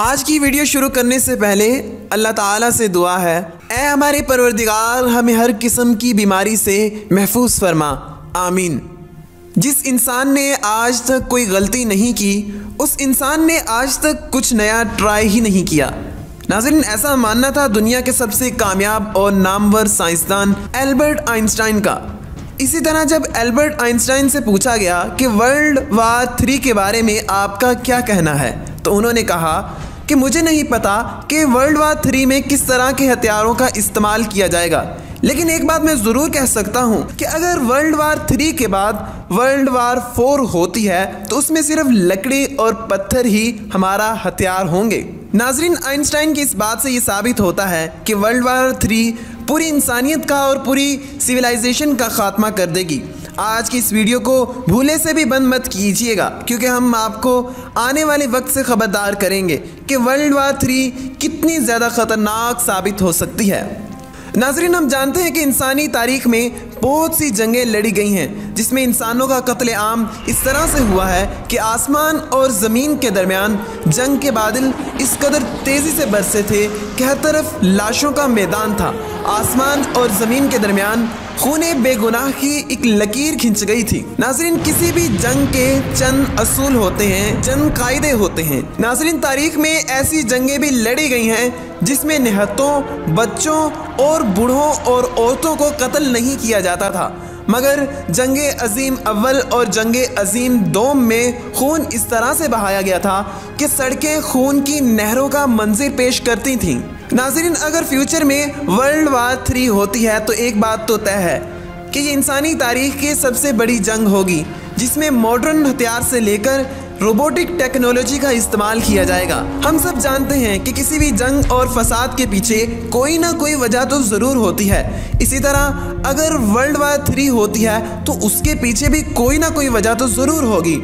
आज की वीडियो शुरू करने से पहले अल्लाह ताला से दुआ है। ए हमारे परवरदिगार, हमें हर किस्म की बीमारी से महफूज फरमा। आमीन। जिस इंसान ने आज तक कोई गलती नहीं की, उस इंसान ने आज तक कुछ नया ट्राई ही नहीं किया। नाजरीन, ऐसा मानना था दुनिया के सबसे कामयाब और नामवर साइंसदान एल्बर्ट आइंस्टाइन का। इसी तरह जब एल्बर्ट आइंस्टाइन से पूछा गया कि वर्ल्ड वार थ्री के बारे में आपका क्या कहना है तो उन्होंने कहा कि मुझे नहीं पता कि वर्ल्ड वार थ्री में किस तरह के हथियारों का इस्तेमाल किया जाएगा। लेकिन एक बात मैं ज़रूर कह सकता हूँ कि अगर वर्ल्ड वार थ्री के बाद वर्ल्ड वार फोर होती है तो उसमें सिर्फ़ लकड़ी और पत्थर ही हमारा हथियार होंगे। नाजरीन, आइंस्टाइन की इस बात से ये साबित होता है कि वर्ल्ड वार थ्री पूरी इंसानियत का और पूरी सिविलाइजेशन का खात्मा कर देगी। आज की इस वीडियो को भूले से भी बंद मत कीजिएगा, क्योंकि हम आपको आने वाले वक्त से खबरदार करेंगे कि वर्ल्ड वार थ्री कितनी ज़्यादा ख़तरनाक साबित हो सकती है। नाजरीन, हम जानते हैं कि इंसानी तारीख में बहुत सी जंगें लड़ी गई हैं, जिसमें इंसानों का कत्ल आम इस तरह से हुआ है कि आसमान और ज़मीन के दरमियान जंग के बादल इस कदर तेज़ी से बरसे थे कि हर तरफ़ लाशों का मैदान था। आसमान और ज़मीन के दरमियान खून बेगुनाह की एक लकीर खिंच गई थी। नाजरीन, किसी भी जंग के चंद असूल होते हैं, चंद कायदे होते हैं। नाजरीन, तारीख में ऐसी जंगें भी लड़ी गई हैं, जिसमें निहत्तों बच्चों और बूढ़ों और औरतों को कत्ल नहीं किया जाता था। मगर जंग अजीम अव्वल और जंग अजीम दोम में खून इस तरह से बहाया गया था कि सड़कें खून की नहरों का मंजिर पेश करती थीं। नाजरीन, अगर फ्यूचर में वर्ल्ड वार थ्री होती है तो एक बात तो तय है कि ये इंसानी तारीख की सबसे बड़ी जंग होगी, जिसमें मॉडर्न हथियार से लेकर रोबोटिक टेक्नोलॉजी का इस्तेमाल किया जाएगा। हम सब जानते हैं कि किसी भी जंग और फसाद के पीछे कोई ना कोई वजह तो ज़रूर होती है। इसी तरह, अगर वर्ल्ड वार थ्री होती है तो उसके पीछे भी कोई ना कोई वजह तो ज़रूर होगी।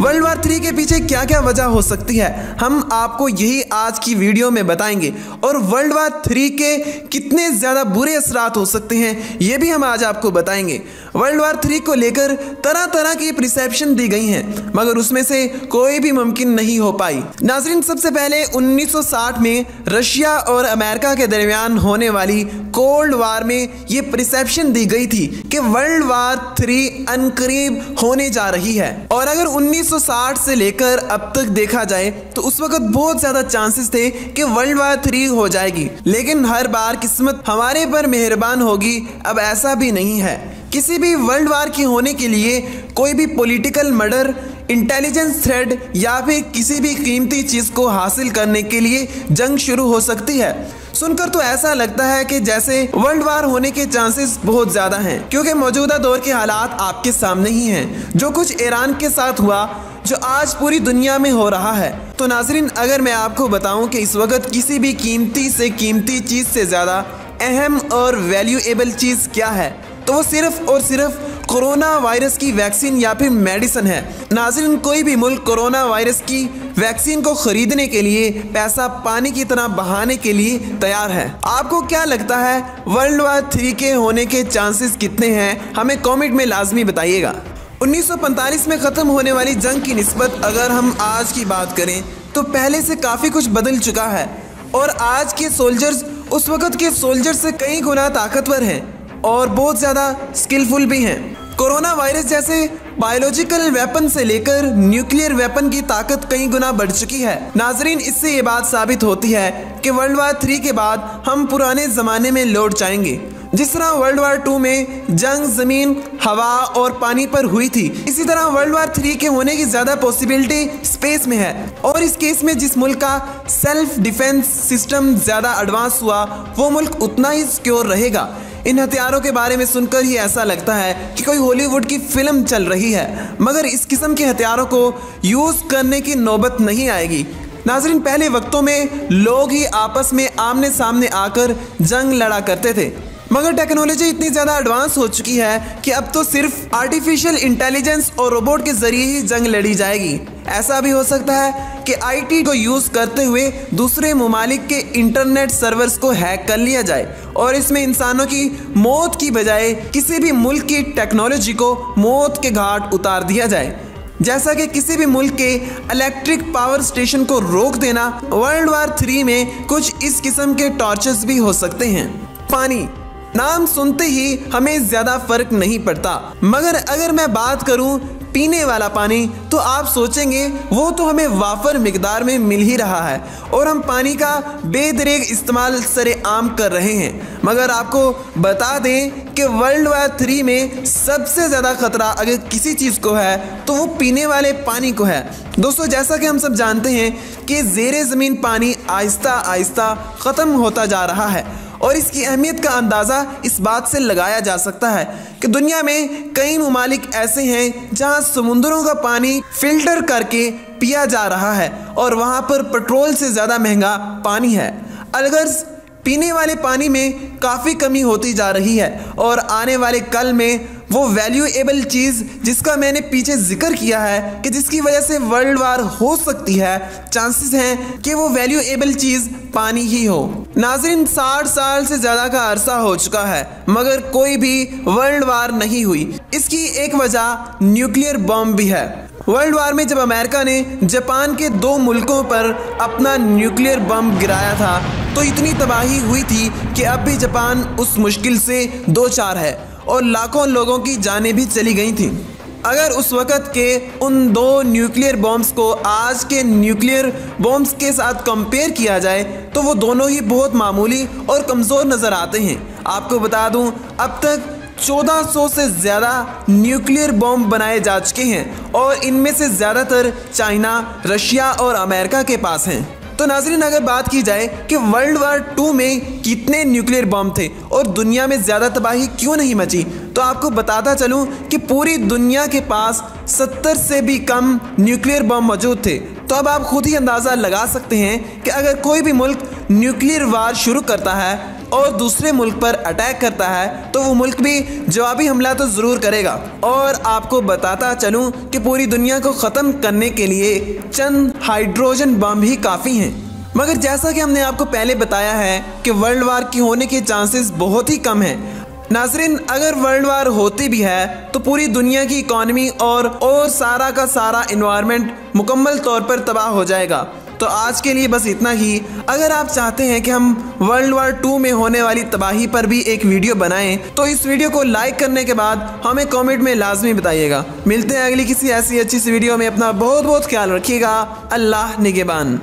वर्ल्ड वार थ्री के पीछे क्या क्या वजह हो सकती है, हम आपको यही आज की वीडियो में बताएँगे। और वर्ल्ड वार थ्री के कितने ज़्यादा बुरे असरात हो सकते हैं, ये भी हम आज आपको बताएँगे। वर्ल्ड वार थ्री को लेकर तरह तरह की प्रिसेप्शन दी गई हैं, मगर उसमें से कोई भी मुमकिन नहीं हो पाई। नाजरीन, सबसे पहले 1960 में रशिया और अमेरिका के दरमियान होने वाली कोल्ड वार में ये प्रिसेप्शन दी गई थी कि वर्ल्ड वार थ्री अनकरीब होने जा रही है। और अगर 1960 से लेकर अब तक देखा जाए तो उस वक्त बहुत ज़्यादा चांसेस थे कि वर्ल्ड वार थ्री हो जाएगी। लेकिन हर बार किस्मत हमारे पर मेहरबान होगी, अब ऐसा भी नहीं है। किसी भी वर्ल्ड वार की होने के लिए कोई भी पॉलिटिकल मर्डर इंटेलिजेंस थ्रेड या फिर किसी भी कीमती चीज़ को हासिल करने के लिए जंग शुरू हो सकती है। सुनकर तो ऐसा लगता है कि जैसे वर्ल्ड वार होने के चांसेस बहुत ज़्यादा हैं, क्योंकि मौजूदा दौर के हालात आपके सामने ही हैं। जो कुछ ईरान के साथ हुआ, जो आज पूरी दुनिया में हो रहा है। तो नाजरीन, अगर मैं आपको बताऊँ कि इस वक्त किसी भी कीमती से कीमती चीज़ से ज़्यादा अहम और वैल्यूएबल चीज़ क्या है तो वो सिर्फ़ और सिर्फ़ कोरोना वायरस की वैक्सीन या फिर मेडिसिन है? नाजिन कोई भी मुल्क कोरोना वायरस की वैक्सीन को खरीदने के लिए, पैसा पानी की तरह बहाने के लिए तैयार है। आपको क्या लगता है, वर्ल्ड वार थ्री के होने के चांसेस कितने हैं? हमें कमेंट में लाजमी बताइएगा। 1945 में ख़त्म होने वाली जंग की नस्बत अगर हम आज की बात करें तो पहले से काफ़ी कुछ बदल चुका है। और आज के सोल्जर्स, उस वक़्त के सोल्जर से कई गुना ताकतवर हैं और बहुत ज़्यादा स्किलफुल भी हैं। कोरोना वायरस जैसे बायोलॉजिकल वेपन से लेकर न्यूक्लियर वेपन की ताकत कई गुना बढ़ चुकी है। नाजरीन, इससे ये बात साबित होती है कि वर्ल्ड वार थ्री के बाद हम पुराने ज़माने में लौट जाएँगे। जिस तरह वर्ल्ड वार टू में जंग, ज़मीन, हवा और पानी पर हुई थी, इसी तरह वर्ल्ड वार थ्री के होने की ज़्यादा पॉसिबिलिटी स्पेस में है। और इस केस में जिस मुल्क का सेल्फ डिफेंस सिस्टम ज़्यादा एडवांस हुआ, वो मुल्क उतना ही सिक्योर रहेगा। इन हथियारों के बारे में सुनकर ही ऐसा लगता है कि कोई हॉलीवुड की फ़िल्म चल रही है। मगर इस किस्म के हथियारों को यूज़ करने की नौबत नहीं आएगी। नाजरीन, पहले वक्तों में लोग ही आपस में आमने सामने आकर जंग लड़ा करते थे। मगर टेक्नोलॉजी इतनी ज़्यादा एडवांस हो चुकी है कि अब तो सिर्फ़ आर्टिफिशियल इंटेलिजेंस और रोबोट के ज़रिए ही जंग लड़ी जाएगी। ऐसा भी हो सकता है कि आईटी को यूज़ करते हुए दूसरे ममालिक के इंटरनेट सर्वर्स को हैक कर लिया जाए और इसमें इंसानों की मौत की बजाय किसी भी मुल्क की टेक्नोलॉजी को मौत के घाट उतार दिया जाए। जैसा कि किसी भी मुल्क के इलेक्ट्रिक पावर स्टेशन को रोक देना वर्ल्ड वार थ्री में कुछ इस किस्म के टॉर्चर्स भी हो सकते हैं। पानी, नाम सुनते ही हमें ज़्यादा फ़र्क नहीं पड़ता। मगर अगर मैं बात करूँ पीने वाला पानी तो आप सोचेंगे, वो तो हमें वाफर मकदार में मिल ही रहा है, और हम पानी का बेदरेग इस्तेमाल सरे आम कर रहे हैं। मगर आपको बता दें कि वर्ल्ड वार थ्री में सबसे ज़्यादा खतरा अगर किसी चीज़ को है तो वो पीने वाले पानी को है। दोस्तों, जैसा कि हम सब जानते हैं कि जेर ज़मीन पानी आहिस्ता आहिस्ता ख़त्म होता जा रहा है और इसकी अहमियत का अंदाज़ा इस बात से लगाया जा सकता है कि दुनिया में कई ममालिक ऐसे हैं जहाँ समुंदरों का पानी फ़िल्टर करके पिया जा रहा है और वहाँ पर पेट्रोल से ज़्यादा महँगा पानी है। अलगर्ज पीने वाले पानी में काफ़ी कमी होती जा रही है और आने वाले कल में वो वैल्यूएबल चीज़ जिसका मैंने पीछे ज़िक्र किया है कि जिसकी वजह से वर्ल्ड वार हो सकती है चांसेस हैं कि वो वैल्यूएबल चीज़ पानी ही हो। नाजरीन, साठ साल से ज़्यादा का अरसा हो चुका है, मगर कोई भी वर्ल्ड वार नहीं हुई। इसकी एक वजह न्यूक्लियर बॉम्ब भी है। वर्ल्ड वार में जब अमेरिका ने जापान के दो मुल्कों पर अपना न्यूक्लियर बम गिराया था तो इतनी तबाही हुई थी कि अब भी जापान उस मुश्किल से दो चार है। और लाखों लोगों की जानें भी चली गई थी। अगर उस वक़्त के उन दो न्यूक्लियर बॉम्ब्स को आज के न्यूक्लियर बॉम्ब्स के साथ कंपेयर किया जाए तो वो दोनों ही बहुत मामूली और कमज़ोर नज़र आते हैं। आपको बता दूँ, अब तक 1400 से ज़्यादा न्यूक्लियर बॉम्ब बनाए जा चुके हैं और इनमें से ज़्यादातर चाइना, रशिया और अमेरिका के पास हैं। तो नाजरीन, अगर बात की जाए कि वर्ल्ड वार टू में कितने न्यूक्लियर बम थे और दुनिया में ज़्यादा तबाही क्यों नहीं मची तो आपको बताता चलूँ कि पूरी दुनिया के पास 70 से भी कम न्यूक्लियर बम मौजूद थे। तो अब आप खुद ही अंदाज़ा लगा सकते हैं कि अगर कोई भी मुल्क न्यूक्लियर वार शुरू करता है और दूसरे मुल्क पर अटैक करता है तो वो मुल्क भी जवाबी हमला तो ज़रूर करेगा। और आपको बताता चलूँ कि पूरी दुनिया को ख़त्म करने के लिए चंद हाइड्रोजन बम ही काफ़ी हैं। मगर जैसा कि हमने आपको पहले बताया है कि वर्ल्ड वार की होने के चांसेस बहुत ही कम हैं। नाजरीन, अगर वर्ल्ड वार होती भी है तो पूरी दुनिया की इकॉनमी और और सारा का सारा इन्वायरमेंट मुकम्मल तौर पर तबाह हो जाएगा। तो आज के लिए बस इतना ही। अगर आप चाहते हैं कि हम वर्ल्ड वार टू में होने वाली तबाही पर भी एक वीडियो बनाएँ तो इस वीडियो को लाइक करने के बाद हमें कमेंट में लाजमी बताइएगा। मिलते हैं अगली किसी ऐसी अच्छी सी वीडियो में। अपना बहुत बहुत ख्याल रखिएगा। अल्लाह निगेबान।